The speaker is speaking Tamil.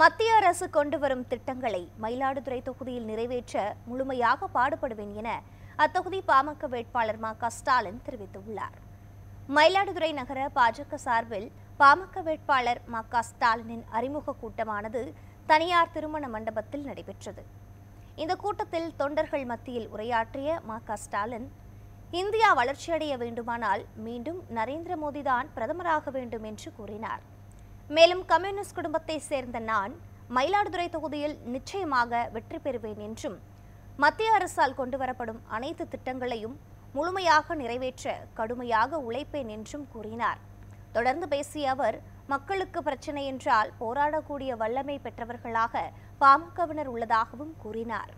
மத்திய அரசு கொண்டு வரும் திட்டங்களை மயிலாடுதுறை தொகுதியில் நிறைவேற்ற முழுமையாக பாடுபடுவேன் என அத்தொகுதி பாமக வேட்பாளர் மா க ஸ்டாலின் தெரிவித்துள்ளார். மயிலாடுதுறை நகர பாஜக சார்பில் பாமக வேட்பாளர் மா க ஸ்டாலினின் அறிமுக கூட்டமானது தனியார் திருமண மண்டபத்தில் நடைபெற்றது. இந்த கூட்டத்தில் தொண்டர்கள் மத்தியில் உரையாற்றிய மா க ஸ்டாலின் இந்தியா வளர்ச்சியடைய வேண்டுமானால் மீண்டும் நரேந்திர மோடிதான் பிரதமராக வேண்டும் என்று கூறினார். மேலும் கம்யூனிஸ்ட் குடும்பத்தை சேர்ந்த நான் மயிலாடுதுறை தொகுதியில் நிச்சயமாக வெற்றி பெறுவேன் என்றும் மத்திய அரசால் கொண்டுவரப்படும் அனைத்து திட்டங்களையும் முழுமையாக நிறைவேற்ற கடுமையாக உழைப்பேன் என்றும் கூறினார். தொடர்ந்து பேசிய அவர் மக்களுக்கு பிரச்சனை என்றால் போராடக்கூடிய வல்லமை பெற்றவர்களாக பாமகவினர் உள்ளதாகவும் கூறினார்.